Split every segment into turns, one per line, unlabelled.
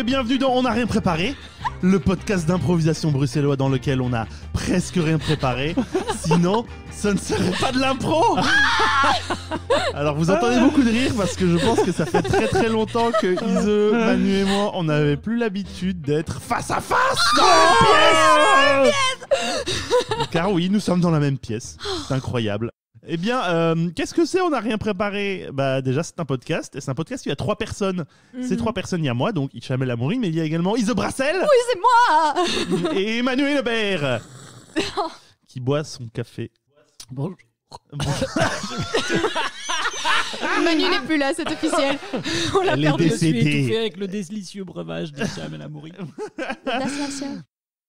Et bienvenue dans On n'a rien préparé, le podcast d'improvisation bruxellois dans lequel on a presque rien préparé. Sinon, ce ne serait pas de l'impro. Alors vous entendez beaucoup de rire parce que je pense que ça fait très très longtemps que Ise, Manu et moi, on n'avait plus l'habitude d'être face à face dans la pièce. Car oui, nous sommes dans la même pièce. C'est incroyable. Eh bien, euh, qu'est-ce que c'est On n'a rien préparé. Bah déjà, c'est un podcast. Et c'est un podcast où il y a trois personnes. Ces trois personnes, il y a moi, donc Hicham El Amouri, mais il y a également Ise Brassel
Oui, c'est moi
et Emmanuel Lebert qui boit son café.
Bonjour.
Manu n'est plus là, c'est officiel. On l'a perdu.
Je suis étouffé avec le délicieux breuvage de Cham El Amouri.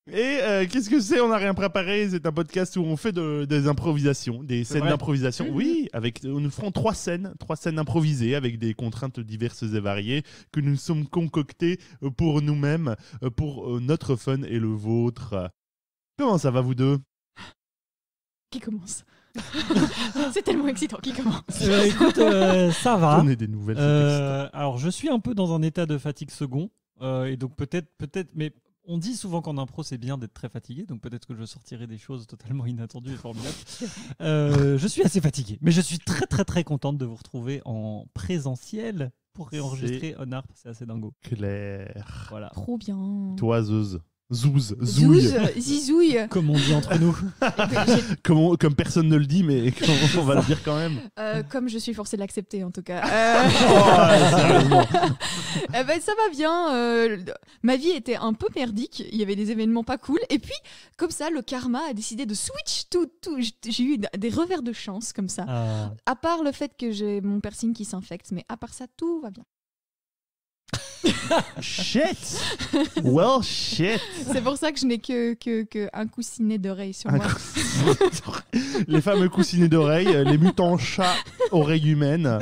Et euh, qu'est-ce que c'est? On n'a rien préparé. C'est un podcast où on fait de- des improvisations, des scènes d'improvisation.
Mhm.
Oui, avec nous ferons trois scènes, trois scènes improvisées avec des contraintes diverses et variées que nous sommes concoctées euh, pour nous-mêmes, euh, pour notre fun et le vôtre. Comment ça va vous deux?
Qui commence? C'est tellement excitant. Qui commence?
Euh, écoute, euh, ça va.
Donnez des nouvelles.
Euh, alors, je suis un peu dans un état de fatigue second. euh, et donc, peut-être, peut-être, mais on dit souvent qu'en impro, c'est bien d'être très fatigué. Donc, peut-être que je sortirai des choses totalement inattendues et formidables. Euh, je suis assez fatigué. Mais je suis très, très, très contente de vous retrouver en présentiel pour réenregistrer On Harp. C'est assez dingo.
clair.
Voilà.
Trop bien.
Toi, Zeus. Zouz. Zouille.
Zouze, zizouille.
Comme on dit entre nous.
Comme, on- comme personne ne le dit, mais on va le dire quand même.
euh, comme je suis forcée de l'accepter, en tout cas. Euh,
Oh, sérieusement.
eh ben, ça va bien. euh, ma vie était un peu merdique. Il y avait des événements pas cool. Et puis, comme ça, le karma a décidé de switch tout. tout. J'ai eu des revers de chance comme ça.
Ah.
À part le fait que j'ai mon piercing qui s'infecte, mais à part ça, tout va bien.
Shit. Well, shit.
C'est pour ça que je n'ai que, que, que un coussinet d'oreille sur
Un
moi.
les fameux coussinets d'oreilles, les mutants chats oreilles humaines.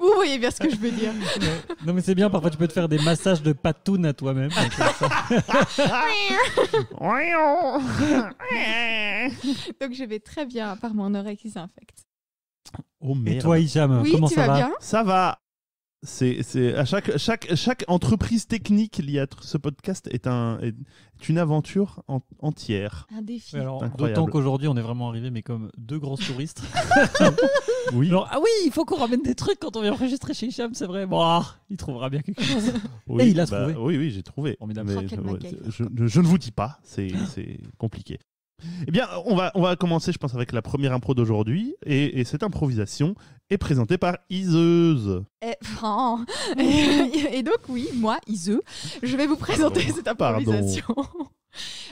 Vous voyez bien ce que je veux dire.
Non, mais c'est bien. Parfois, tu peux te faire des massages de patoune à toi-même. Donc,
je vais très bien, à part mon oreille qui s'infecte.
Oh
Et
merde.
toi, Hicham,
Oui,
comment
tu
ça
vas
va
bien
Ça va. C'est, c'est à chaque, chaque, chaque entreprise technique liée à ce podcast est, un, est une aventure en- entière.
Un défi.
Alors. D'autant qu'aujourd'hui, on est vraiment arrivé, mais comme deux grosses touristes.
Oui.
Genre, ah oui, il faut qu'on ramène des trucs quand on vient enregistrer chez Hicham, c'est vrai. Bon, ah, il trouvera bien quelque chose.
oui,
Et il a
bah,
trouvé.
Oui, oui, j'ai trouvé. Mais
Oh,
je- je ne vous dis pas, c'est, c'est compliqué. Eh bien, on va, on va commencer, je pense, avec la première impro d'aujourd'hui. Et, et cette improvisation est présentée par Iseuse.
Eh. Et, et donc oui, moi, Ise, je vais vous présenter
Pardon.
cette improvisation.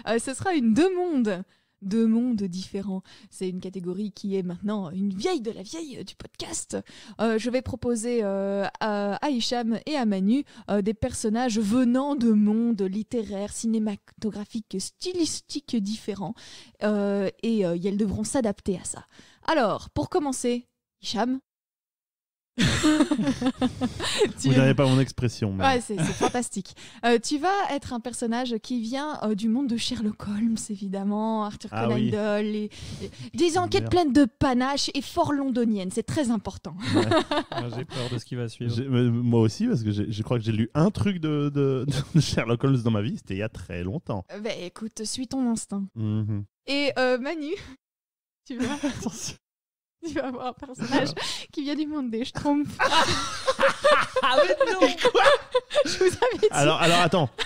Euh, ce sera une deux mondes. Deux mondes différents. C'est une catégorie qui est maintenant une vieille de la vieille euh, du podcast. Euh, je vais proposer euh, à, Hicham et à Manu des personnages venant de mondes littéraires, cinématographiques, stylistiques différents. Et elles devront s'adapter à ça. Alors, pour commencer, Hicham. Tu-
Vous n'avez pas mon expression. mais-
Ouais, c'est fantastique. Euh, tu vas être un personnage qui vient euh, du monde de Sherlock Holmes, évidemment, Arthur
Ah
Conan
oui.
Doyle, et- et des enquêtes
Merde.
pleines de panache et fort londoniennes. C'est très important.
Ouais.
J'ai peur de ce qui va suivre.
Euh, moi aussi, parce que je crois que j'ai lu un truc de, de- de Sherlock Holmes dans ma vie, c'était il y a très longtemps.
Euh, bah, écoute, suis ton instinct.
Mhm.
Et euh, Manu, tu vas, tu vas avoir un personnage qui vient du monde des Schtroumpfs.
Ah, mais non
Je vous avais dit.
Alors, alors attends.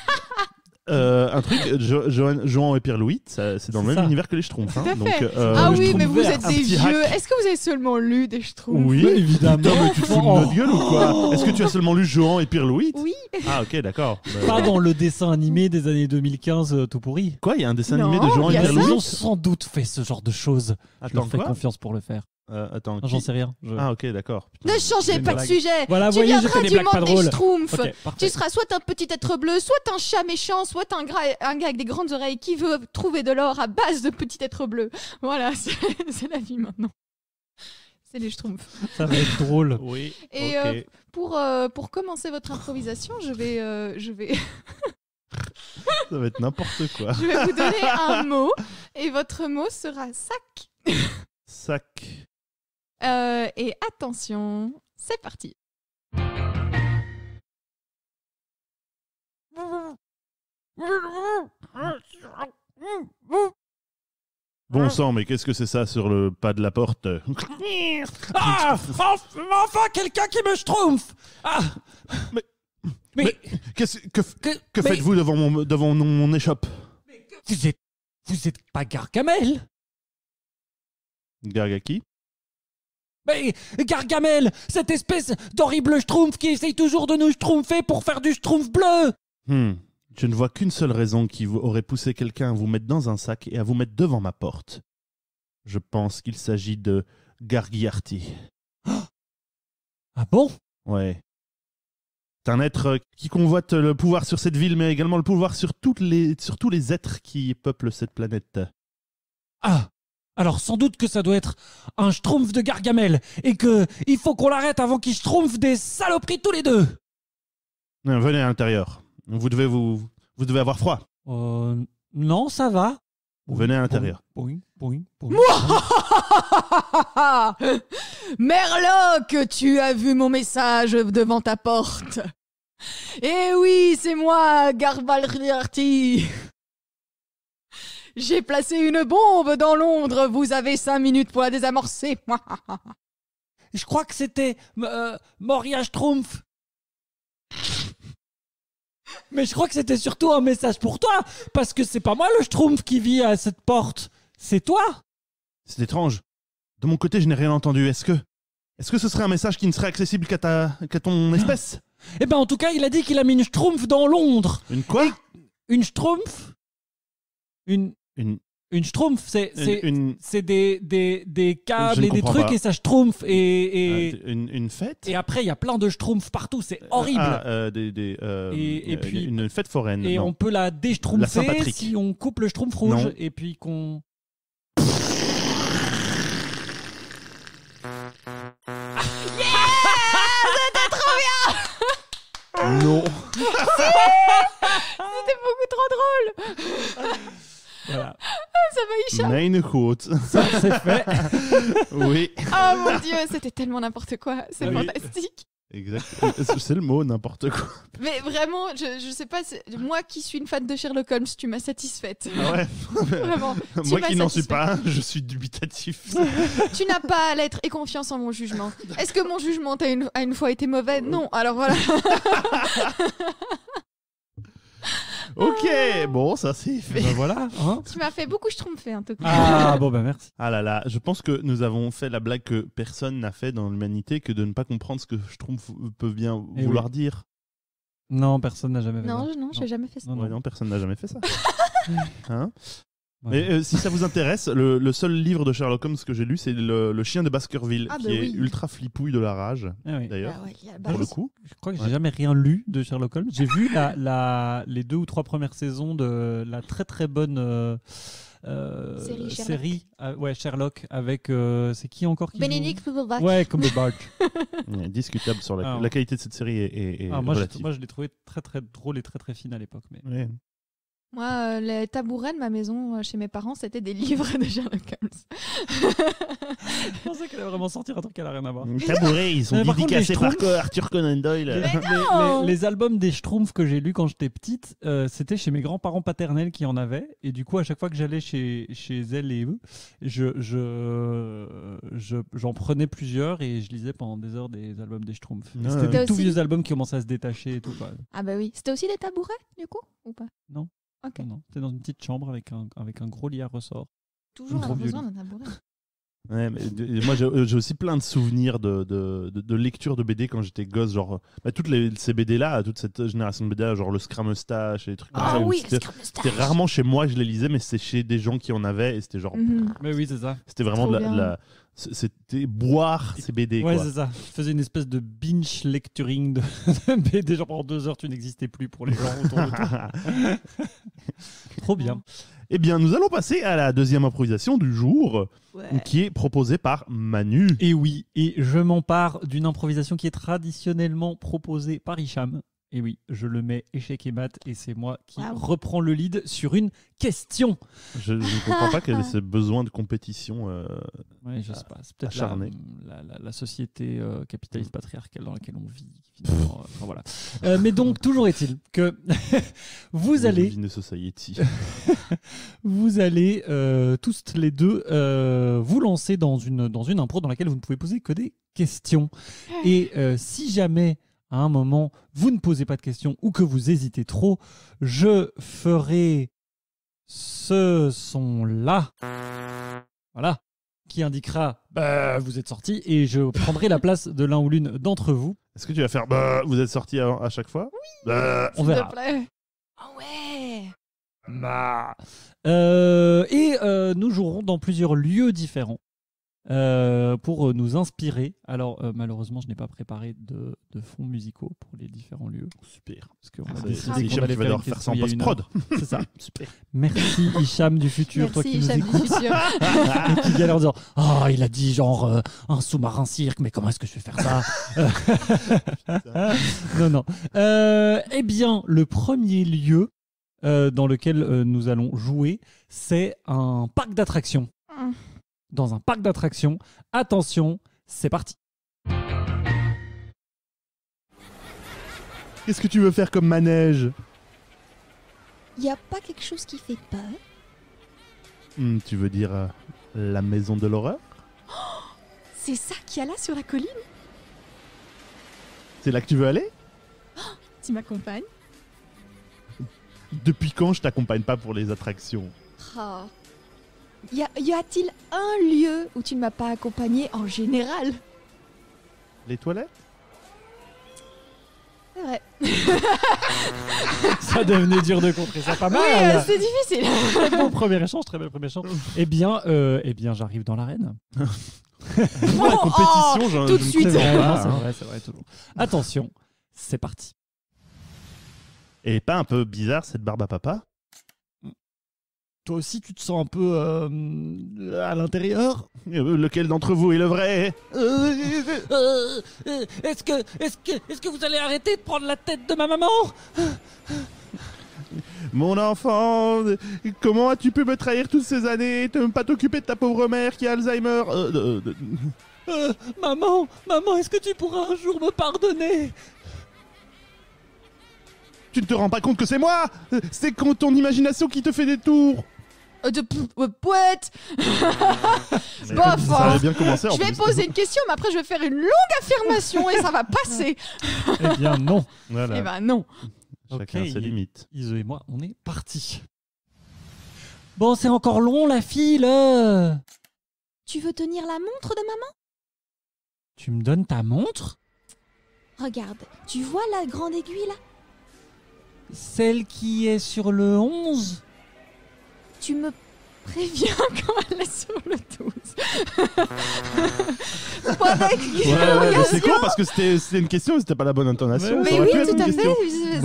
Euh, un truc, Jo- Johan, Johan et Pierre-Louis, c'est dans le même
ça.
univers que les Schtroumpfs. hein. Donc, euh,
ah oui, mais vous êtes des vieux. Est-ce que vous avez seulement lu des Schtroumpfs?
Oui.
Évidemment.
Non, mais tu te fous de
Oh.
notre gueule ou quoi? Est-ce que tu as seulement lu Johan et Pierre-Louis
Oui.
Ah, ok, d'accord.
Pas dans le dessin animé des années 2015 euh, tout pourri.
Quoi, il y a un dessin
Non,
animé de Johan et
ça.
Ils
Pierre-Louis
ont sans doute fait ce genre de choses. Je
Attends,
leur fais
quoi?
confiance pour le faire.
Euh, Attends, qui-
J'en sais rien. Je-
Ah, ok, d'accord.
Ne changez
une
pas de
blague.
sujet.
Voilà,
tu
voyez,
viendras
des
du
blagues pas
monde des
drôles.
Schtroumpfs.
Ok,
Tu seras soit un petit être bleu, soit un chat méchant, soit un, gra- un gars avec des grandes oreilles qui veut trouver de l'or à base de petits êtres bleus. Voilà, c'est c'est la vie maintenant. C'est les Schtroumpfs.
Ça va être drôle.
Oui,
Et
ok.
euh, pour, euh, pour commencer votre improvisation, je vais, euh, je, vais,
Ça va être n'importe quoi.
je vais vous donner un mot et votre mot sera sac.
Sac.
Euh, et attention, c'est parti.
Bon sang, mais qu'est-ce que c'est ça sur le pas de la porte?
Ah Enf- Enfin, quelqu'un qui me schtroumpf. Ah.
Mais-
Mais,
Qu'est-ce que,
que,
que
mais-
faites-vous devant mon, devant mon, mon échoppe?
Vous êtes, vous êtes pas Gargamel?
Gargaki?
Mais Gargamel, cette espèce d'horrible schtroumpf qui essaye toujours de nous schtroumpfer pour faire du schtroumpf bleu
Hmm. Je ne vois qu'une seule raison qui vous aurait poussé quelqu'un à vous mettre dans un sac et à vous mettre devant ma porte. Je pense qu'il s'agit de Gargiarty.
Ah bon?
Ouais. C'est un être qui convoite le pouvoir sur cette ville, mais également le pouvoir sur, toutes les, sur tous les êtres qui peuplent cette planète.
Ah alors sans doute que ça doit être un schtroumpf de Gargamel et que il faut qu'on l'arrête avant qu'il schtroumpf des saloperies tous les deux
Euh, Venez à l'intérieur. Vous devez vous, vous devez avoir froid.
Euh, non, ça va.
Venez à l'intérieur.
Boing, boing, boing.
Merloc, tu as vu mon message devant ta porte. Eh oui, c'est moi, Garbalriarty. J'ai placé une bombe dans Londres. Vous avez cinq minutes pour la désamorcer.
Je crois que c'était euh, Moria Schtroumpf. Mais je crois que c'était surtout un message pour toi, parce que c'est pas moi le Schtroumpf qui vit à cette porte, c'est toi.
C'est étrange. De mon côté, je n'ai rien entendu. Est-ce que, est-ce que ce serait un message qui ne serait accessible qu'à ta, qu'à ton espèce?
Eh ben en tout cas, il a dit qu'il a mis une Schtroumpf dans Londres.
Une quoi?
Une Schtroumpf? Une
Une,
une Schtroumpf, c'est
une, une,
des, des, des
Je
câbles et des trucs
pas.
et ça Schtroumpf et et,
euh, une, une fête
et après il y a plein de Schtroumpfs partout, c'est horrible.
Ah, euh, des, des, euh,
Et- et
euh,
puis-
une fête foraine.
Et
non.
on peut la déchtroumpfer si on coupe le schtroumpf rouge
Non.
et puis qu'on.
Non.
C'était beaucoup trop drôle.
Voilà.
Ça va, Isha.
Mijn goed.
Ça, c'est fait.
Oui,
Oh mon dieu, c'était tellement n'importe quoi. C'est
Oui.
fantastique.
exact. C'est le mot, n'importe quoi.
Mais vraiment, je, je sais pas, moi qui suis une fan de Sherlock Holmes, tu m'as satisfaite.
Ah ouais.
Vraiment. Tu
Moi qui n'en suis pas, je suis dubitatif.
Tu n'as pas à l'être et confiance en mon jugement. Est-ce que mon jugement a une, a une fois été mauvais Non. Alors voilà.
Ok, bon, ça c'est fait.
Ben voilà. hein.
Tu m'as fait beaucoup schtroumpfer en tout cas.
Ah bon ben merci.
Ah là là, je pense que nous avons fait la blague que personne n'a fait dans l'humanité que de ne pas comprendre ce que Schtroumpf peut bien
Eh
vouloir dire.
Non, personne n'a jamais fait
Non,
ça.
je- non, j'ai jamais fait ça.
Non, non.
non, personne n'a jamais fait ça. Hein? Mais euh, si ça vous intéresse, le, le seul livre de Sherlock Holmes que j'ai lu, c'est le, le chien de Baskerville,
Ah,
qui
bah
est ultra flipouille de la rage,
Ah oui.
d'ailleurs,
Ah ouais,
pour le coup.
Je crois que j'ai
Ouais.
jamais rien lu de Sherlock Holmes. J'ai vu la, la, les deux ou trois premières saisons de la très très bonne euh, euh,
Série Sherlock.
série, euh, ouais, Sherlock avec euh, c'est qui encore qui
Benedict Cumberbatch.
Ouais, Cumberbatch.
Discutable sur la,
Ah.
la qualité de cette série est, est- est
Ah, moi, je,
relative.
moi, je l'ai trouvé très très drôle et très très fine à l'époque. Mais...
Ouais.
Moi, euh, les tabourets de ma maison euh, chez mes parents, c'était des livres de Sherlock Holmes.
Je pensais qu'elle allait vraiment sortir un truc qu'elle a rien à voir.
Tabourets, ils sont
Mais par contre,
dédicacés
les
par
Schtroumpfs-
Arthur Conan Doyle.
Les, les- les- les albums des Schtroumpfs que j'ai lus quand j'étais petite, euh, c'était chez mes grands-parents paternels qui en avaient. Et du coup, à chaque fois que j'allais chez, chez elle et eux, je, je, je- j'en prenais plusieurs et je lisais pendant des heures des albums des Schtroumpfs. Et
Ouais.
C'était
T'as
des tout
aussi-
vieux albums qui commençaient à se détacher et tout. Quoi.
Ah bah oui. C'était aussi des tabourets, du coup Ou pas?
Non.
Ok.
Non, non. C'était dans une petite chambre avec un, avec un gros lit à ressort.
Toujours avoir besoin d'un tabouret.
Ouais, mais de- moi j'ai j'ai aussi plein de souvenirs de, de, de- de lecture de BD quand j'étais gosse, genre bah, toutes les, ces BD là, toute cette génération de BD, là, genre le Scrum Moustache et des trucs comme
Ah
ça.
oui,
c'était- rarement chez moi que je les lisais, mais c'était chez des gens qui en avaient et c'était genre.
Mhm.
Mais oui, c'est ça.
C'était vraiment la, de la- C'était boire ces BD
Ouais, c'est ça. Je faisais une espèce de binge lecturing de, de BD. Genre pendant deux heures, tu n'existais plus pour les gens autour de toi. Trop bien.
Eh bien, nous allons passer à la deuxième improvisation du jour,
Ouais.
qui est proposée par Manu.
Et oui, et je m'empare d'une improvisation qui est traditionnellement proposée par Hicham. Et oui, je le mets échec et mat et c'est moi qui
Waouh.
reprends le lead sur une question.
Je ne comprends pas quel est ce besoin de compétition. euh,
Ouais, je sais pas. C'est peut-être la,
acharné.
la, la- la société euh, capitaliste patriarcale dans laquelle on vit. finalement. Enfin, voilà. Euh, mais donc, toujours est-il que vous
le
allez,
Vine Society.
vous allez euh, tous les deux euh, vous lancer dans une, dans une impro dans laquelle vous ne pouvez poser que des questions. Et euh, si jamais à un moment vous ne posez pas de questions ou que vous hésitez trop, je ferai ce son-là. Voilà. Qui indiquera bah, vous êtes sorti et je prendrai la place de l'un ou l'une d'entre vous.
Est-ce que tu vas faire bah, vous êtes sorti à, à chaque fois? Bah,
On
S'il te
verra.
plaît. Ah ouais.
Bah. Euh, et euh, nous jouerons dans plusieurs lieux différents euh, pour nous inspirer. Alors, euh, malheureusement, je n'ai pas préparé de, de fonds musicaux pour les différents lieux.
Super.
Parce qu'on
Ah,
a
c'est-
décidé qu'on allait faire
faire ça en post-prod.
C'est ça.
Super.
Merci, Hicham du futur, toi qui
Merci,
nous
Hicham du
écoutes.
futur.
et qui galère en disant Oh, il a dit genre euh, un sous-marin cirque, mais comment est-ce que je vais faire ça Non, non. Euh, eh bien, le premier lieu euh, dans lequel euh, nous allons jouer, c'est un parc d'attractions.
Hum.
Dans un parc d'attractions, attention, c'est parti.
Qu'est-ce que tu veux faire comme manège?
Y a pas quelque chose qui fait peur?
Hmm, Tu veux dire euh, la maison de l'horreur?
C'est ça qu'il y a là sur la colline?
C'est là que tu veux aller?
Tu m'accompagnes?
Depuis quand je t'accompagne pas pour les attractions?
Ah. Y, a- y a-t-il un lieu où tu ne m'as pas accompagné en général?
Les toilettes?
C'est vrai.
Ça devenait dur de contrer ça pas mal.
Oui, euh, c'est difficile.
Très bon premier échange, très bon premier échange. Eh bien, euh, eh bien j'arrive dans l'arène.
Moi, la
Oh,
compétition, j'en-
tout
je
de suite.
C'est
hein.
vrai, c'est vrai, toujours. Attention, c'est parti.
Et pas un peu bizarre cette barbe à papa?
Toi aussi, tu te sens un peu euh, à l'intérieur?
Euh, Lequel d'entre vous est le vrai?
Euh, Est-ce que, est que, est que vous allez arrêter de prendre la tête de ma maman?
Mon enfant, euh, comment as-tu pu me trahir toutes ces années? Et ne pas t'occuper de ta pauvre mère qui a Alzheimer? Euh, euh, euh,
Euh, Maman, maman, est-ce que tu pourras un jour me pardonner?
Tu ne te rends pas compte que c'est moi? C'est quand ton imagination qui te fait des tours?
Euh, de p- euh, poète
Ça
Bof,
avait
hein.
bien commencé
Je vais
plus.
poser une question, mais après je vais faire une longue affirmation et ça va passer.
Eh bien non.
Voilà,
Eh ben non.
chacun
Ok,
ses limites.
Ise et moi, on est partis. Bon, c'est encore long la file. euh.
Tu veux tenir la montre de maman?
Tu me donnes ta montre?
Regarde, tu vois la grande aiguille là?
Celle qui est sur le 11
Tu me préviens quand elle est sur le 12. Point
Ouais,
d'exclamation.
ouais, mais c'est con parce que c'était c'était une question, c'était pas la bonne intonation.
Mais
oui, tout à
question.
fait.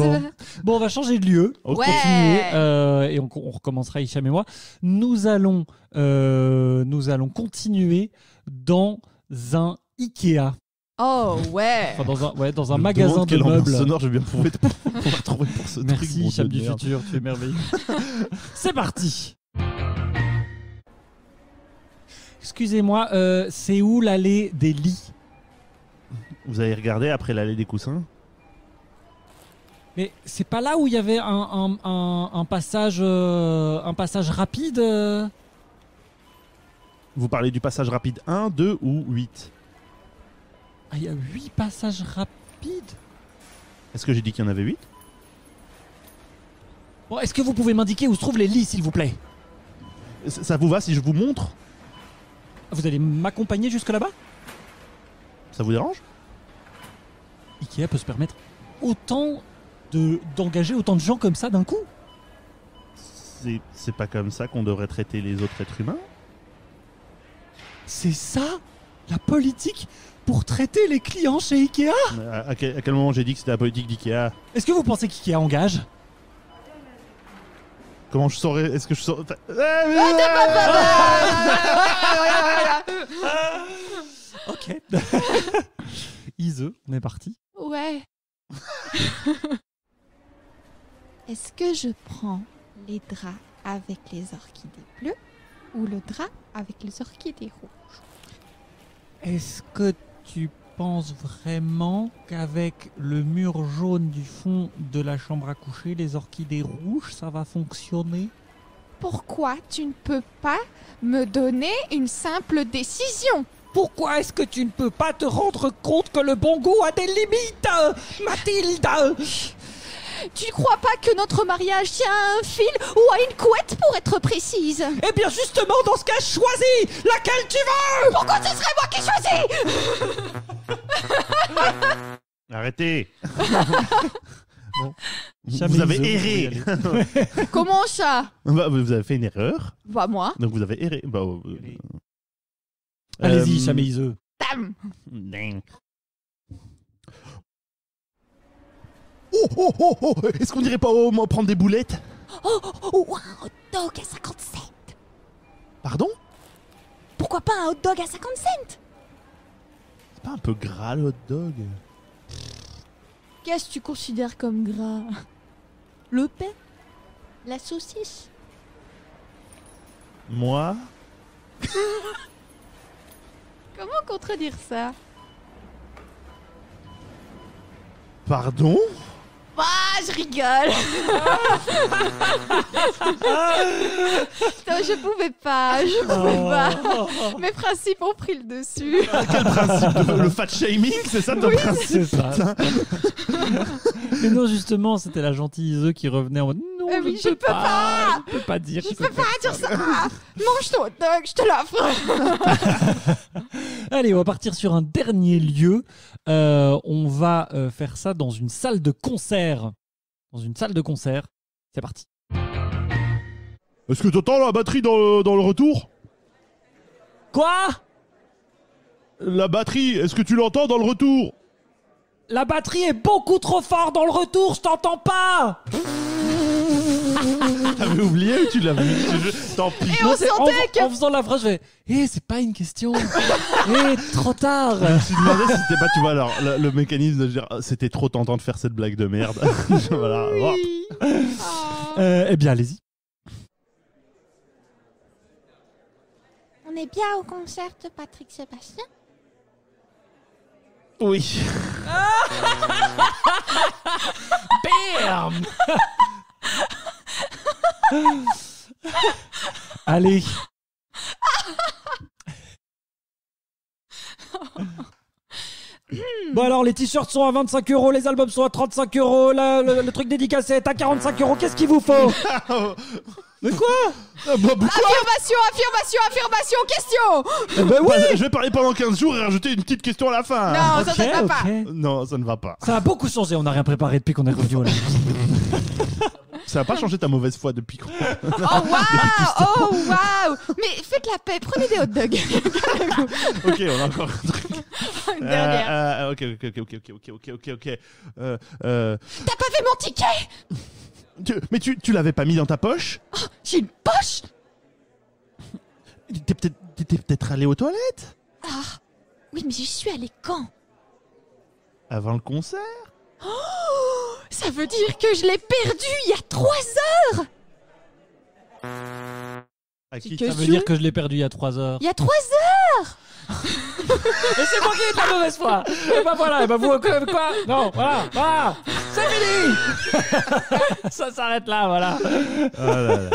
Bon. on va changer de lieu.
Ok.
Ouais.
continuer euh, et on, on recommencera Hicham et moi. Nous allons, euh, nous allons continuer dans un Ikea,
Oh ouais.
enfin dans un, ouais, dans un
Je me
magasin
demande
de
quelle ambiance
meubles.
sonore je vais bien pouvoir, pouvoir trouver pour ce truc.
Merci
Dieu
du
de merde.
futur, tu es merveilleux. C'est parti. Excusez-moi, euh, c'est où l'allée des lits?
Vous avez regardé après l'allée des coussins?
Mais c'est pas là où il y avait un, un- un- un passage, euh, un passage rapide? Euh
Vous parlez du passage rapide 1, 2 ou 8
Ah, il y a huit passages rapides.
Est-ce que j'ai dit qu'il y en avait 8
Bon, est-ce que vous pouvez m'indiquer où se trouvent les lits, s'il vous plaît?
Ça ça vous va si je vous montre?
Vous allez m'accompagner jusque là-bas?
Ça vous dérange?
Ikea peut se permettre autant de d'engager autant de gens comme ça d'un coup?
C'est c'est pas comme ça qu'on devrait traiter les autres êtres humains?
C'est ça? La politique pour traiter les clients chez Ikea
à, à quel, à quel moment j'ai dit que c'était la politique d'IKEA
Est-ce que vous pensez qu'Ikea engage
Comment je saurais Est-ce que je saurais enfin,
Ok. Ise, on est parti.
Ouais. Est-ce que je prends les draps avec les orchidées bleues ou le drap avec les orchidées rouges?
Est-ce que tu penses vraiment qu'avec le mur jaune du fond de la chambre à coucher, les orchidées rouges, ça va fonctionner?
Pourquoi tu ne peux pas me donner une simple décision?
Pourquoi est-ce que tu ne peux pas te rendre compte que le bon goût a des limites, Mathilde
Tu ne crois pas que notre mariage tient à un fil ou à une couette pour être précise?
Eh bien justement, dans ce cas, choisis laquelle tu veux!
Pourquoi ce serait moi qui choisis?
Arrêtez. Bon.
Jamais
Vous avez erré.
Comment ça?
Bah, Vous avez fait une erreur,
Bah moi.
donc vous avez erré. Bah, euh,
Allez-y,
euh,
Chameiseux.
Oh, oh, oh, oh Est-ce qu'on dirait pas au moins prendre des boulettes?
Oh, oh, oh, un hot dog à 50 cents.
Pardon?
Pourquoi pas un hot dog à 50 cents?
C'est pas un peu gras le hot dog?
Qu'est-ce que tu considères comme gras? Le pain? La saucisse?
Moi?
Comment contredire ça?
Pardon?
Ah, je rigole Putain, je pouvais pas, je pouvais pas. Mes principes ont pris le dessus.
Quel principe de- Le fat shaming, c'est ça ton principe?
C'est ça. Mais non, justement, c'était la gentille Iseux qui revenait en mode Je, ne peux
peux pas.
Je peux pas dire.
Je peux pas dire ça Mange ton hot dog, je te l'offre
Allez, on va partir sur un dernier lieu. Euh, on va euh, faire ça dans une salle de concert. Dans une salle de concert. C'est parti.
Est-ce que t'entends la batterie dans le, dans le retour?
Quoi?
La batterie, est-ce que tu l'entends dans le retour?
La batterie est beaucoup trop fort dans le retour, je t'entends pas
T'avais oublié ou tu l'avais mis Je- Tant pis.
Et on
en,
sentait que...
en faisant la phrase, je fais Eh, c'est pas une question. Eh, trop tard.
Je me suis demandé si c'était pas, tu vois, alors, le, le mécanisme de dire ah, c'était trop tentant de faire cette blague de merde. voilà. oh.
Oui. Ah.
Euh, eh bien, allez-y.
On est bien au concert de Patrick Sébastien?
Oui.
Bam Allez. Bon alors les t-shirts sont à 25 euros, les albums sont à 35 euros, la- le, le truc dédicacé est à 45 euros, qu'est-ce qu'il vous faut? Mais quoi?
Ah, bah,
Affirmation, affirmation, affirmation, question
Eh ben
Je vais parler pendant 15 jours et rajouter une petite question à la fin.
Non, ça, ne va pas
ok.
Non, ça ne va pas.
Ça a beaucoup changé, on n'a rien préparé depuis qu'on est revenu au live.
Ça n'a pas changé ta mauvaise foi depuis quand
Oh waouh Oh waouh Mais faites la paix, prenez des hot dogs.
Ok, on a encore un truc.
Une
Euh,
dernière.
euh, ok, ok, ok, ok, ok, ok, ok, ok. Euh, euh,
T'as pas fait mon ticket?
Tu- mais tu, tu l'avais pas mis dans ta poche?
J'ai une poche?
T'es peut-être t'étais peut-être allé aux toilettes?
Ah Oui, mais j'y suis allée quand?
Avant le concert?
Ça veut dire que je l'ai perdu il y a trois heures.
À qui
que
Ça veut dire que je l'ai perdu il y a 3 heures.
Il y a trois heures.
Et c'est moi qui ai de la mauvaise foi. Et ben voilà, et ben vous, quoi, quoi Non, voilà, voilà. C'est fini. Ça s'arrête là, voilà.
Oh là là.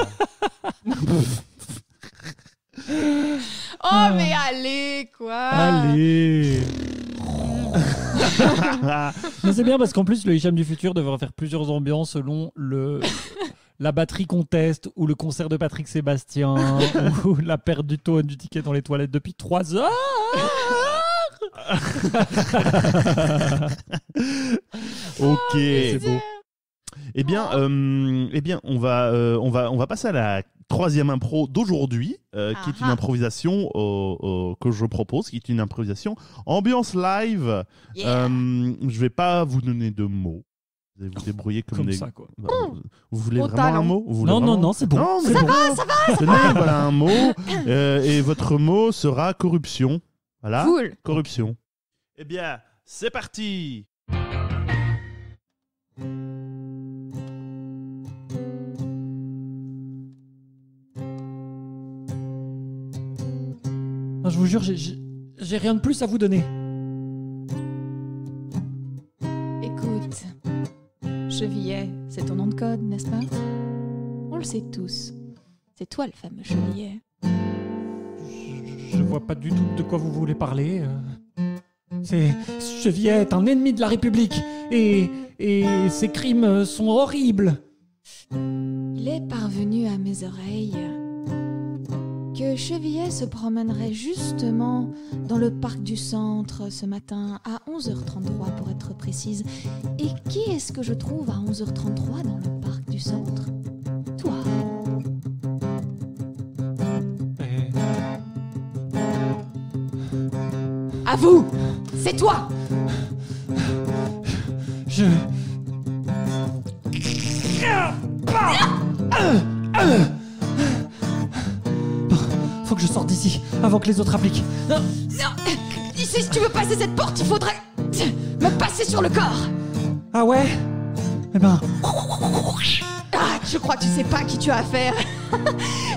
Oh mais allez quoi.
Allez Mais c'est bien parce qu'en plus, le Hicham du futur devrait faire plusieurs ambiances selon le... La batterie qu'on teste, ou le concert de Patrick Sébastien, ou la perte du taux du ticket dans les toilettes depuis 3 heures.
Ok.
C'est beau.
Eh bien, euh, eh bien, on va, euh, on va, on va passer à la troisième impro d'aujourd'hui, euh, qui est une improvisation au- au- que je propose, qui est une improvisation ambiance live.
Yeah.
Euh, je vais pas vous donner de mots. Vous allez vous débrouiller comme,
Comme
des.
ça, quoi.
Bah, Vous voulez
Au
vraiment
talent.
un mot Vous voulez
Non, non,
vraiment-
non, c'est bon.
Non, mais bon.
va, ça va
Tenez, voilà un mot. euh, et votre mot sera corruption. Voilà.
Cool
Corruption. Eh bien, c'est parti
Non, je vous jure, j'ai- rien de plus à vous donner.
Écoute, Chevillet, c'est ton nom de code, n'est-ce pas? On le sait tous. C'est toi le fameux Chevillet.
Je vois pas du tout de quoi vous voulez parler. euh. C'est Chevillet est un ennemi de la République et et ses crimes sont horribles.
Il est parvenu à mes oreilles que Chevillet se promènerait justement dans le parc du centre ce matin à 11h33 pour être précise. Et qui est-ce que je trouve à 11h33 dans le parc du centre? Toi.
Et-
À vous C'est toi
Je avant que les autres appliquent. Non,
Non Ici, si tu veux passer cette porte, il faudrait me passer sur le corps
Ah ouais? Eh ben,
Ah, je crois que tu sais pas qui tu as affaire.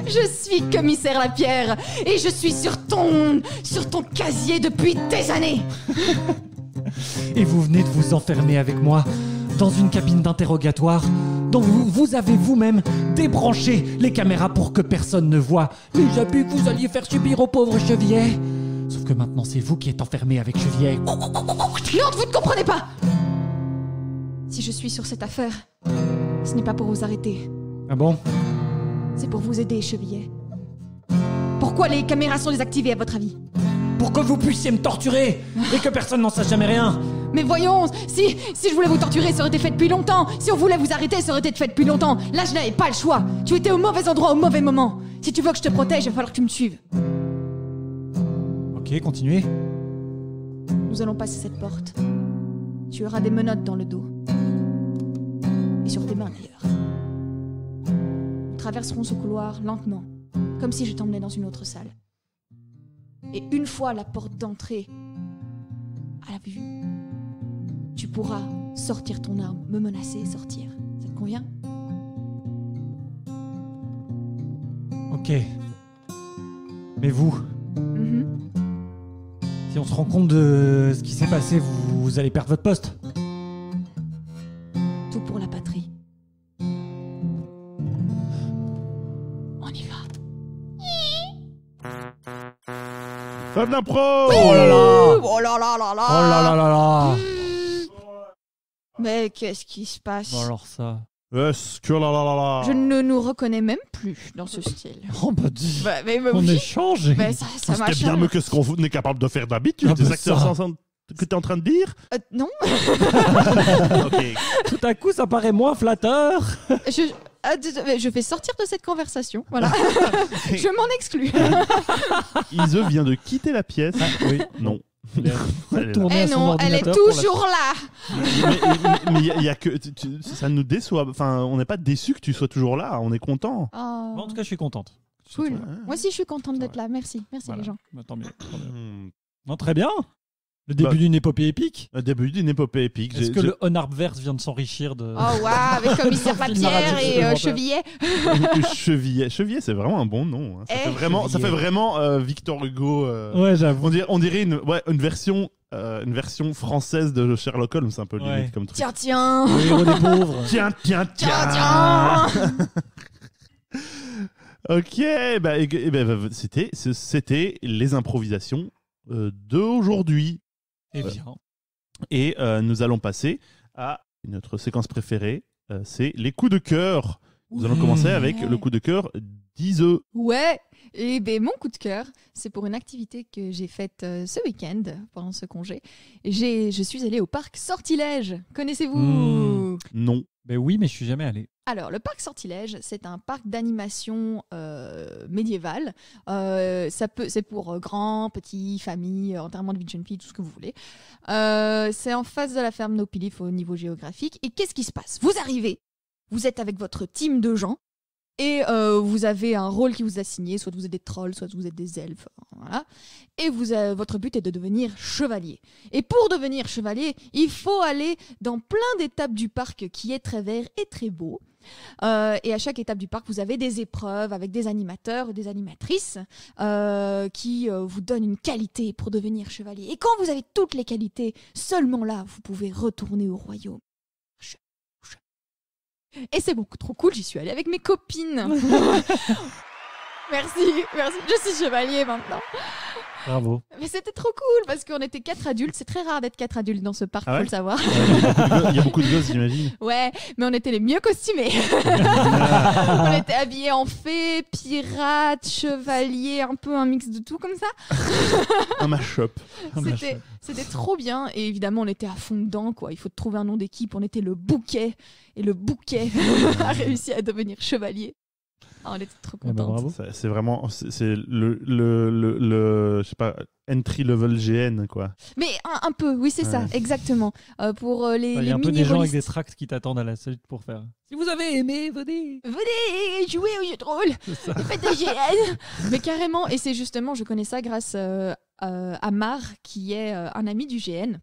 je suis commissaire Lapierre et je suis sur ton sur ton casier depuis des années.
et vous venez de vous enfermer avec moi dans une cabine d'interrogatoire dont vous, vous avez vous-même débranché les caméras pour que personne ne voit les abus que vous alliez faire subir au pauvre Chevillet. Sauf que maintenant c'est vous qui êtes enfermé avec Chevillet.
Non, vous ne comprenez pas. Si je suis sur cette affaire, ce n'est pas pour vous arrêter,
Ah bon?
C'est pour vous aider, Chevillet. Pourquoi les caméras sont désactivées à votre avis?
Pour que vous puissiez me torturer et que personne n'en sache jamais rien.
Mais voyons, si si je voulais vous torturer, ça aurait été fait depuis longtemps. Si on voulait vous arrêter, ça aurait été fait depuis longtemps. Là, je n'avais pas le choix. Tu étais au mauvais endroit au mauvais moment. Si tu veux que je te protège, il va falloir que tu me suives.
Ok, continuez.
Nous allons passer cette porte. Tu auras des menottes dans le dos. Et sur tes mains d'ailleurs. Nous traverserons ce couloir lentement, comme si je t'emmenais dans une autre salle. Et une fois la porte d'entrée à la vue, tu pourras sortir ton arme, me menacer et sortir. Ça te convient?
Ok. Mais vous,
Mhm.
si on se rend compte de ce qui s'est passé, vous, vous allez perdre votre poste.
Tout pour la patrie. On y va.
Femme d'impro
Oh là là
Oh là là là là
Oh là là là là
Mais qu'est-ce qui se passe
Bon alors ça...
Est-ce que là là là là
Je ne nous reconnais même plus dans ce style.
Oh bah dis
Bah, mais, mais
On
oui.
est changé
Mais ça, ça
C'était
marche.
bien mieux que ce qu'on est capable de faire d'habitude,
Ah
des
bah
acteurs
ça.
sans- que t'es en train de dire?
Euh, non,
Ok.
Tout à coup ça paraît moins flatteur
je, ah, désolé, je vais sortir de cette conversation. Voilà. je m'en exclus.
Ise vient de quitter la pièce.
Oui.
Non.
Il
Eh
à son
non, elle est toujours là.
mais y a- que tu- tu- ça nous déçoit. Enfin, on n'est pas déçu que tu sois toujours là. On est content.
Oh,
En tout cas je suis contente.
cool. Moi aussi, je suis contente d'être là. Merci, merci
Voilà.
les gens.
Bah, tant mieux, tant mieux.
Hmm.
Non, très bien Le début
Bah.
d'une épopée épique
Le début d'une épopée épique.
Est-ce que le Honarverse vient de s'enrichir de...
Oh waouh, avec commissaire
narratif
et euh. Chevillet.
Chevillet. Chevillet, c'est vraiment un bon nom. hein. Ça,
Eh.
fait vraiment, ça fait vraiment euh, Victor Hugo. euh,
Ouais, j'avoue.
On dirait, on dirait une, ouais, une, version, euh, une version française de Sherlock Holmes, un peu limite comme truc.
Tiens, tiens.
Le des pauvres.
Tiens, tiens, tiens,
Tiens, tiens.
Ok, bah, bah, bah, c'était, les improvisations euh, d'aujourd'hui.
Eh bien,
Et euh, nous allons passer à notre séquence préférée, euh, c'est les coups de cœur. Nous allons
Ouais.
commencer avec le coup de cœur d'Ise.
Ouais, et ben mon coup de cœur, c'est pour une activité que j'ai faite euh, ce week-end pendant ce congé. J'ai, je suis allée au parc Sortilège. Connaissez-vous?
Hmm.
Non.
ben oui, mais je suis jamais allé.
Alors, le parc Sortilège, c'est un parc d'animation euh, médiéval. Euh, ça peut, c'est pour euh, grands, petits, familles, euh, enterrement de vie de jeune fille, tout ce que vous voulez. C'est en face de la ferme Nopilif au niveau géographique. Et qu'est-ce qui se passe? Vous arrivez, vous êtes avec votre team de gens. Et vous avez un rôle qui vous est assigné, soit vous êtes des trolls, soit vous êtes des elfes, voilà. Et votre but est de devenir chevalier. Et pour devenir chevalier, il faut aller dans plein d'étapes du parc qui est très vert et très beau. Euh, et à chaque étape du parc, vous avez des épreuves avec des animateurs, des animatrices euh, qui euh, vous donnent une qualité pour devenir chevalier. Et quand vous avez toutes les qualités, seulement là, vous pouvez retourner au royaume. Et c'est beaucoup trop cool, j'y suis allée avec mes copines. merci, merci. Je suis chevalier maintenant.
Bravo.
Mais c'était trop cool parce qu'on était quatre adultes. C'est très rare d'être quatre adultes dans ce parc,
Ah ouais
faut le savoir.
Il y a beaucoup de gosses, j'imagine.
Ouais, mais on était les mieux costumés. on était habillés en fées, pirates, chevaliers, un peu un mix de tout comme ça.
Un mash-up.
C'était, c'était trop bien. Et évidemment, on était à fond dedans, quoi. Il faut trouver un nom d'équipe. On était le bouquet. Et le bouquet a réussi à devenir chevalier. Ah, on était trop
Eh ben,
contents.
C'est vraiment, c'est le, le, le, le- je sais pas, entry level GN quoi.
Mais un, un peu, oui, c'est ça, exactement. Euh, pour euh, les,
Il y a un peu des gens avec des tracts qui t'attendent à la suite pour faire. Si vous avez aimé, venez.
Venez jouer au jeu de rôle. Faites de GN Mais carrément, et c'est justement, je connais ça grâce euh, euh, à Mar, qui est euh, un ami du GN.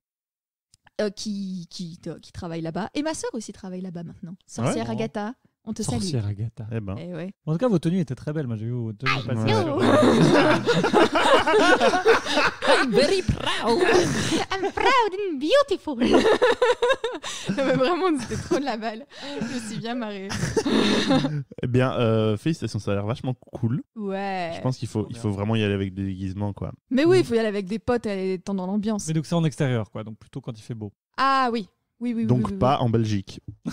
euh, qui, qui, qui travaille là-bas. Et ma sœur aussi travaille là-bas maintenant. Sorcière
Ouais.
Agatha, on te salue.
Sorcière Agatha.
Eh ben.
Eh ouais.
En tout cas, vos tenues étaient très belles. Moi, j'ai vu vos tenues passer
Ouais.
sur-
I'm very proud. I'm proud and beautiful. Non, mais vraiment, c'était trop de la balle. Je me suis bien marrée.
Eh bien, euh, félicitations, ça a l'air vachement cool.
Ouais.
Je pense qu'il faut, il faut vraiment y aller avec des déguisements quoi.
Mais oui, il faut y aller avec des potes et être dans l'ambiance.
Mais donc, c'est en extérieur, quoi. Donc, plutôt quand il fait beau.
Ah oui. Oui, oui, oui,
Donc
oui, oui,
pas en Belgique.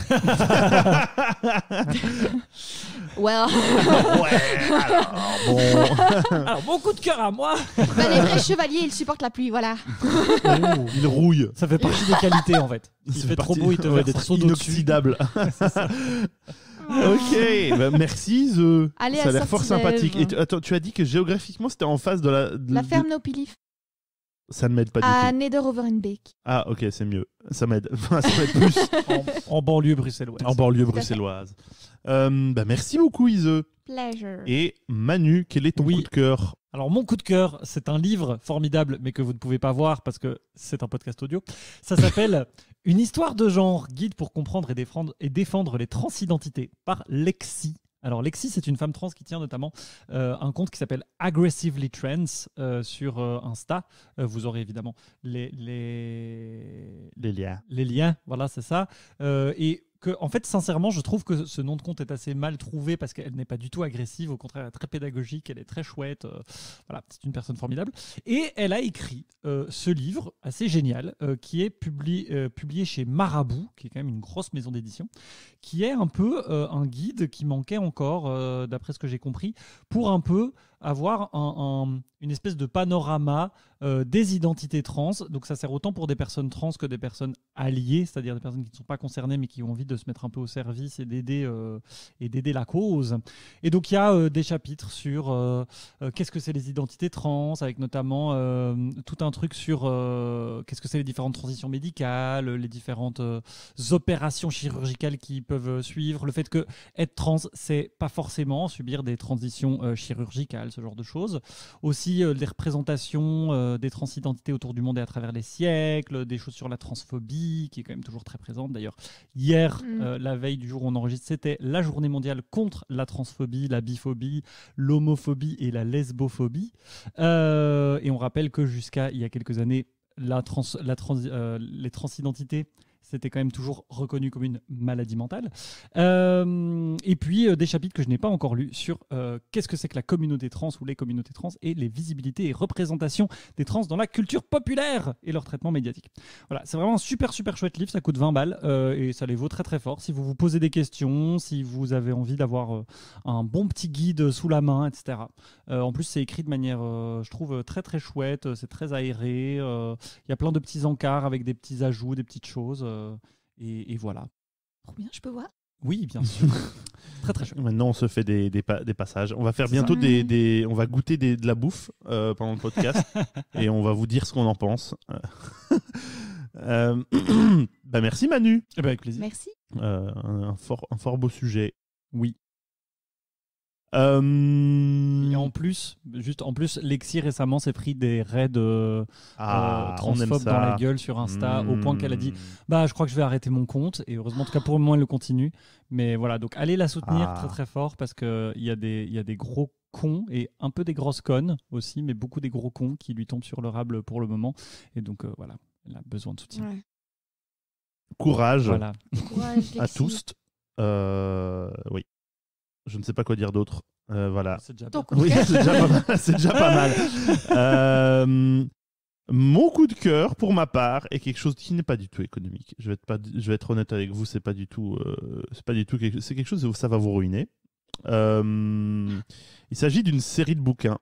Well.
ouais. Alors bon.
Alors, mon coup de cœur à moi
Bah, les vrais chevaliers, ils supportent la pluie, voilà.
Il rouille.
Ça fait partie des qualités, en fait. Il
Ça
fait trop beau, il te
ouais, d'être inoxydable. ok, bah, merci The.
Allez,
Ça a l'air fort sympathique. Et tu, attends, tu as dit que géographiquement c'était en face de la. de-
La
de-
ferme Nopilif.
Ça ne m'aide pas du
À
tout.
Neder-Overenbeek.
Ah ok, c'est mieux. Ça m'aide. Enfin, ça m'aide plus
En, en banlieue bruxelloise.
en banlieue
à
bruxelloise. Euh, bah, merci beaucoup Ise.
Pleasure.
Et Manu, quel est ton
Oui.
coup de cœur?
Alors mon coup de cœur, c'est un livre formidable, mais que vous ne pouvez pas voir parce que c'est un podcast audio. Ça s'appelle Une histoire de genre, guide pour comprendre et défendre, et défendre les transidentités par Lexi. Alors Lexi, c'est une femme trans qui tient notamment euh, un compte qui s'appelle Aggressively Trans euh, sur euh, Insta. Vous aurez évidemment les, les,
Lélia.
les liens, voilà, c'est ça. Et en fait, sincèrement, je trouve que ce nom de compte est assez mal trouvé parce qu'elle n'est pas du tout agressive. Au contraire, elle est très pédagogique, elle est très chouette. euh, voilà, c'est une personne formidable. Et elle a écrit euh, ce livre assez génial euh, qui est publié, chez Marabout, qui est quand même une grosse maison d'édition, qui est un peu un guide qui manquait encore, d'après ce que j'ai compris, pour un peu avoir un- une espèce de panorama euh, des identités trans. Donc ça sert autant pour des personnes trans que des personnes alliées, c'est-à-dire des personnes qui ne sont pas concernées mais qui ont envie de se mettre un peu au service et d'aider euh, et d'aider la cause. Et donc il y a euh, des chapitres sur qu'est-ce que c'est les identités trans, avec notamment tout un truc sur qu'est-ce que c'est les différentes transitions médicales, les différentes opérations chirurgicales qui peuvent suivre, le fait que être trans, c'est pas forcément subir des transitions chirurgicales, ce genre de choses. Aussi euh, les représentations euh, des transidentités autour du monde et à travers les siècles, des choses sur la transphobie, qui est quand même toujours très présente. D'ailleurs, hier,
Mm.
euh, la veille du jour où on enregistre, c'était la journée mondiale contre la transphobie, la biphobie, l'homophobie et la lesbophobie. Et on rappelle que jusqu'à il y a quelques années, la trans, la trans, les transidentités c'était quand même toujours reconnu comme une maladie mentale. Euh, et puis euh, des chapitres que je n'ai pas encore lus sur euh, qu'est-ce que c'est que la communauté trans ou les communautés trans et les visibilités et représentations des trans dans la culture populaire et leur traitement médiatique. Voilà, c'est vraiment un super super chouette livre, ça coûte 20 balles et ça les vaut très très fort. Si vous vous posez des questions, si vous avez envie d'avoir un bon petit guide sous la main, etc. En plus, c'est écrit de manière, je trouve, très très chouette, c'est très aéré, il y a plein de petits encarts avec des petits ajouts, des petites choses. Euh, et, et voilà.
Trop bien, je peux voir
Oui, bien sûr. très très chouette.
Maintenant, on se fait des, des, pa- des passages. On va faire bientôt des, des- On va goûter des- de la bouffe euh, pendant le podcast et on va vous dire ce qu'on en pense. Euh, bah merci Manu.
Eh ben, avec plaisir.
Merci.
Euh, un, fort, un fort beau sujet.
Oui.
Euh,
Et en plus, juste en plus, Lexi récemment s'est pris des raids euh,
ah,
euh, transphobes dans la gueule sur Insta, au point qu'elle a dit
Hmm.
Bah, je crois que je vais arrêter mon compte. Et heureusement, en tout cas pour le moment, elle le continue. Mais voilà, donc allez la soutenir
Ah.
très très fort parce qu'il y, a des- il y a des gros cons et un peu des grosses connes aussi, mais beaucoup des gros cons qui lui tombent sur le rable pour le moment. Et donc euh, voilà, elle a besoin de soutien.
Ouais.
Courage
Voilà.
Courage,
à tous. Euh, oui. Je ne sais pas quoi dire d'autre. Euh, voilà.
C'est déjà.
Oui, c'est déjà pas mal. C'est déjà pas mal. Euh, mon coup de cœur, pour ma part, est quelque chose qui n'est pas du tout économique. Je vais être, pas, je vais être honnête avec vous, c'est pas du tout, euh, c'est pas du tout quelque, c'est quelque chose où ça va vous ruiner. Euh, il s'agit d'une série de bouquins,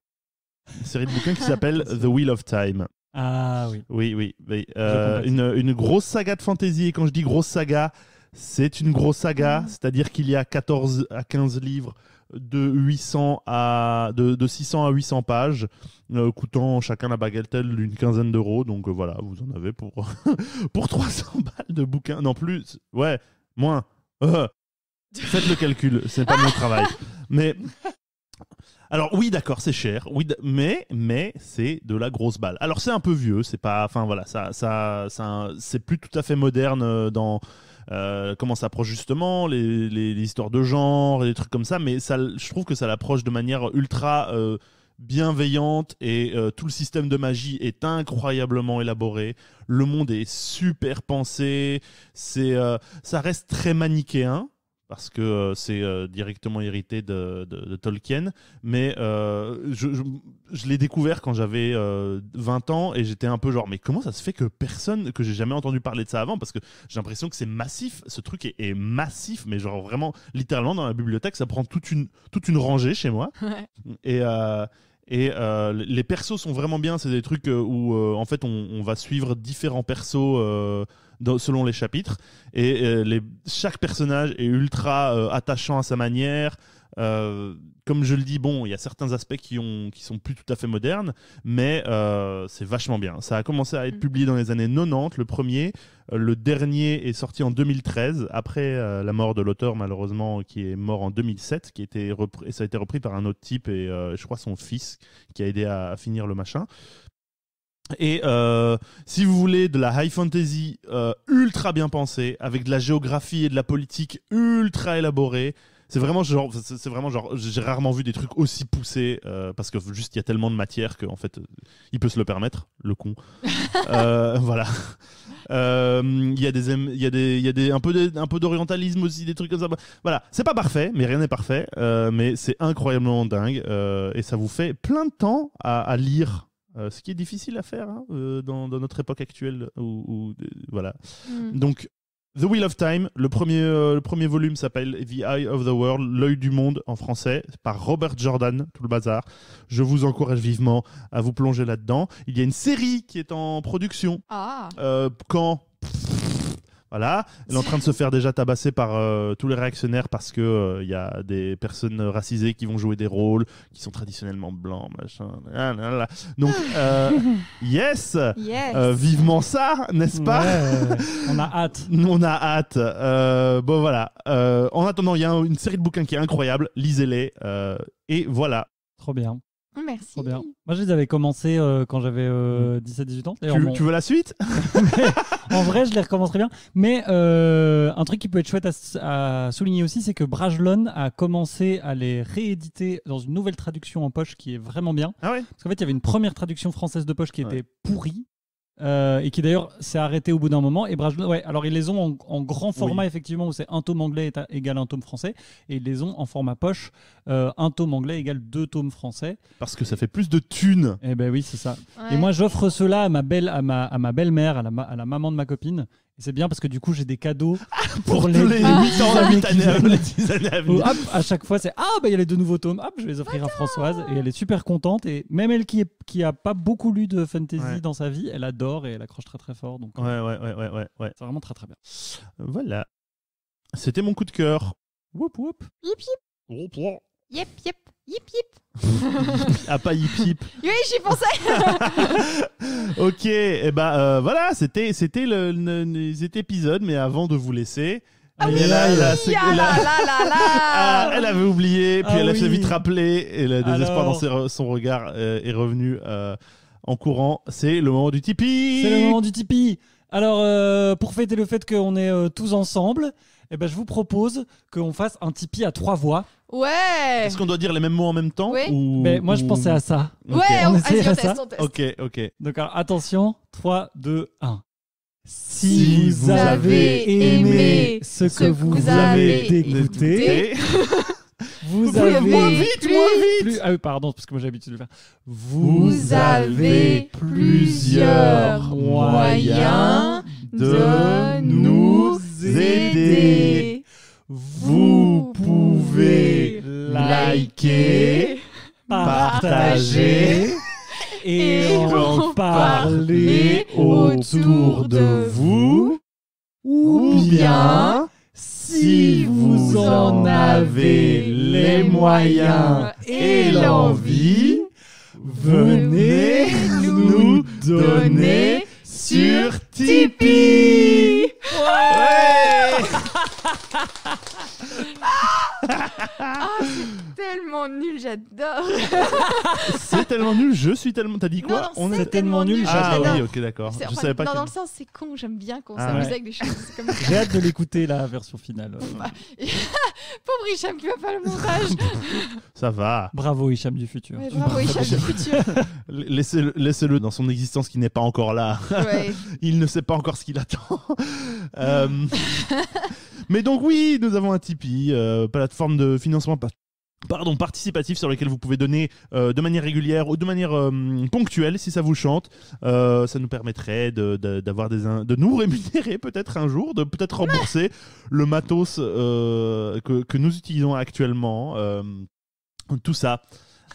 une série de bouquins qui s'appelle The Wheel of Time.
Ah oui.
Oui, oui, oui. Euh, une, une grosse saga de fantasy. Et quand je dis grosse saga, c'est une grosse saga.
Mhm.
C'est-à-dire qu'il y a 14 à 15 livres de 800 à de, de 600 à 800 pages, euh, coûtant chacun la bagatelle d'une quinzaine d'euros. Donc euh, voilà, vous en avez pour pour 300 balles de bouquins. Non plus, ouais, moins. Euh, faites le calcul, c'est pas mon travail. Mais alors oui, d'accord, c'est cher, oui, mais mais c'est de la grosse balle. Alors c'est un peu vieux, c'est pas, enfin voilà, ça ça, ça c'est plus tout à fait moderne dans euh, comment ça approche justement les, les- histoires de genre et des trucs comme ça, mais ça, je trouve que ça l'approche de manière ultra euh, bienveillante et euh, tout le système de magie est incroyablement élaboré. Le monde est super pensé, c'est ça reste très manichéen parce que euh, c'est euh, directement hérité de, de- de Tolkien. Mais euh, je, je- je l'ai découvert quand j'avais euh, 20 ans et j'étais un peu genre, mais comment ça se fait que personne, que j'ai jamais entendu parler de ça avant? Parce que j'ai l'impression que c'est massif, ce truc est, est massif, mais genre vraiment, littéralement dans la bibliothèque, ça prend toute une, toute une rangée chez moi.
Ouais.
Et, et euh, les persos sont vraiment bien. C'est des trucs euh, où euh, en fait on, va suivre différents persos selon les chapitres. Et chaque personnage est ultra attachant à sa manière. Euh, comme je le dis, bon, il y a certains aspects qui, ont, qui sont plus tout à fait modernes, mais euh, c'est vachement bien. Ça a commencé à être
Mm.
publié dans les années 90, le premier. Euh, Le dernier est sorti en 2013, après euh, la mort de l'auteur, malheureusement, qui est mort en 2007, qui a été repris, et ça a été repris par un autre type, et je crois son fils, qui a aidé à, à finir le machin. Et euh, si vous voulez de la high fantasy euh, ultra bien pensée, avec de la géographie et de la politique ultra élaborée, c'est vraiment genre, c'est vraiment genre, j'ai rarement vu des trucs aussi poussés euh, parce que juste il y a tellement de matière qu'en fait, euh, il peut se le permettre, le con. Euh, voilà. Euh, Il y a des, il y a des, il y a des, un peu, un peu d'orientalisme aussi, des trucs comme ça. Voilà, c'est pas parfait, mais rien n'est parfait. mais c'est incroyablement dingue et ça vous fait plein de temps à, à lire. euh, ce qui est difficile à faire hein, euh, dans, dans notre époque actuelle où, où, euh, voilà
Mm.
donc, The Wheel of Time, le premier, euh, le premier volume s'appelle The Eye of the World, l'œil du monde en français, par Robert Jordan, tout le bazar. Je vous encourage vivement à vous plonger là-dedans. Il y a une série qui est en production.
Ah,
Euh, quand voilà, elle est en train de se faire déjà tabasser par euh, tous les réactionnaires parce que euh, il y a des personnes racisées qui vont jouer des rôles qui sont traditionnellement blancs, machin. là, là, là. Donc, euh, yes,
yes.
euh, vivement ça, n'est-ce pas?
Ouais, on a hâte.
on a hâte. Euh, bon voilà. Euh, en attendant, il y a un- une série de bouquins qui est incroyable. Lisez-les. Euh, et voilà.
Trop bien.
Merci.
Trop bien. Moi, je les avais commencés euh, quand j'avais 17-18 ans. D'ailleurs,
Tu,
mon-
tu veux la suite?
En vrai, je les recommencerai bien. Mais euh, un truc qui peut être chouette à, souligner aussi, c'est que Brajlon a commencé à les rééditer dans une nouvelle traduction en poche qui est vraiment bien.
Ah ouais?
Parce qu'en fait, il y avait une première traduction française de poche qui
Ouais.
était pourrie. Euh, et qui d'ailleurs s'est arrêtée au bout d'un moment. Et Brajlon, ouais, alors ils les ont en, en grand format, effectivement, où c'est un tome anglais égale un tome français. Et ils les ont en format poche, euh, un tome anglais égale deux tomes français.
Parce que ça fait plus de thunes.
Et ben oui, c'est ça.
Ouais.
Et moi, j'offre cela à ma belle, à ma, à ma belle-mère, à la, à la maman de ma copine. Et c'est bien parce que du coup, j'ai des cadeaux
Pour,
les
tous les 8
Ah,
ans,
années
huit
qui
années,
viennent.
les 10 années à
où,
venir.
hop, à chaque fois, c'est ah bah il y a les deux nouveaux tomes. Hop, je vais les offrir à Françoise et elle est super contente. Et même elle qui est, qui a pas beaucoup lu de fantasy
Ouais.
dans sa vie, elle adore et elle accroche très très fort. Donc
Ouais, ouais, ouais, ouais, ouais, ouais.
c'est vraiment très très bien.
Voilà. C'était mon coup de cœur.
Whoop whoop.
Yip yip. Yep yep. Yip yip.
ah, pas hip hip.
Oui, j'y pensais.
ok, et ben euh, voilà, c'était c'était le, le- le- cet épisode. Mais avant de vous laisser, c'est- là- Ah, elle avait oublié, puis
Ah
elle a
oui.
s'est vite rappelé, et le désespoir
Alors.
dans ses re- son regard euh, est revenu euh, en courant. C'est le moment du Tipeee
C'est le moment du Tipeee. Alors, euh, pour fêter le fait qu'on est euh, tous ensemble, eh ben, je vous propose qu'on fasse un Tipeee à trois voix.
Ouais
Est-ce qu'on doit dire les mêmes mots en même temps
Oui.
ou-
Mais moi, je
ou-
pensais à ça.
Ok.
Ouais,
on
on,
ça
teste, on teste.
Ok, ok.
Donc, alors, attention, 3, 2, 1.
Si vous
avez aimé
ce
ce
que vous,
vous
avez écouté, vous
Vous
avez
Moins vite,
plus-
moins vite
plus... Ah oui, pardon, parce que moi j'ai l'habitude de le faire.
Vous avez plusieurs moyens
de nous partager
et
et
en parler autour de vous.
ou bien
si vous en avez les moyens et l'envie, venez nous donner sur Tipeee.
Ouais
Tellement nul, j'adore.
C'est tellement nul, je suis tellement. T'as dit quoi
Non, non,
On est
tellement nul,
Ah
j'adore.
oui, ok, d'accord.
C'est-
Je
enfin,
savais pas
non,
que.
dans le sens, c'est con, j'aime bien qu'on
Ah
s'amuse
ouais.
avec des choses comme ça.
J'ai hâte de l'écouter la version finale.
Pauvre Hicham qui va faire le montage.
Ça va.
Bravo Hicham du futur.
Ouais, bravo Hicham du futur.
Laissez-le dans son existence qui n'est pas encore là.
Ouais.
Il ne sait pas encore ce qu'il attend. Euh, Mais donc oui, nous avons un Tipeee, euh, plateforme de financement pa- pardon, participatif sur lequel vous pouvez donner euh, de manière régulière ou de manière euh, ponctuelle si ça vous chante. Euh, ça nous permettrait de, de- d'avoir des in- de nous rémunérer peut-être un jour, de peut-être rembourser le matos euh, que, que nous utilisons actuellement. euh, tout ça.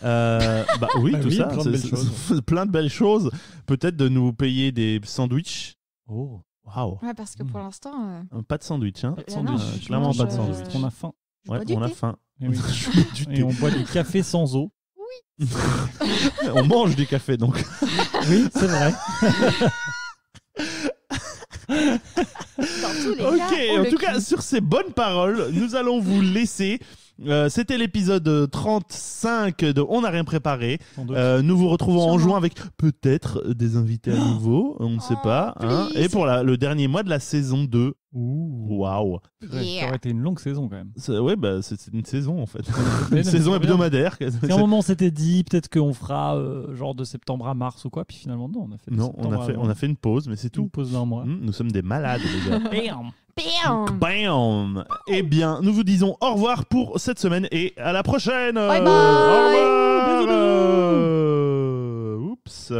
Euh, bah oui,
Bah
tout
oui,
ça.
plein de
c'est-
belles
c'est-
choses.
c'est plein de belles choses. Peut-être de nous payer des sandwichs.
Oh,
Waouh.
Ouais, parce que pour l'instant, euh,
Euh, Pas de sandwich, hein.
pas de sandwich.
clairement pas de sandwich.
Qu'on a faim.
Ouais, on a faim.
Et, oui.
Je bois du
Et
thé.
on boit du café sans eau.
on mange du café donc.
Oui, c'est vrai.
Dans tous les
Ok,
cas,
en tout cas, sur ces bonnes paroles, nous allons vous laisser. Euh, C'était l'épisode 35 de On n'a rien préparé. Euh, nous vous retrouvons en juin avec peut-être des invités à nouveau, on ne sait
Oh,
pas. hein. Et pour la- le dernier mois de la saison 2.
Ouh.
Waouh.
Yeah.
Ça aurait été une longue saison quand même.
Ouais, bah, c'est une saison en fait. Une
non,
saison hebdomadaire.
Si à un moment on s'était dit peut-être qu'on fera euh, genre de septembre à mars ou quoi, puis finalement non, on a fait
Non, on a,
à
fait, on a fait une pause, mais c'est
une
tout.
pause d'un mois.
Hum, Nous sommes des malades, les gars.
Bam.
Bam
Bam Eh bien, nous vous disons au revoir pour cette semaine et à la prochaine
Bye bye.
Au revoir Oups